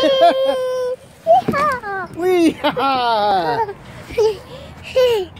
Wee-haw! Wee-haw!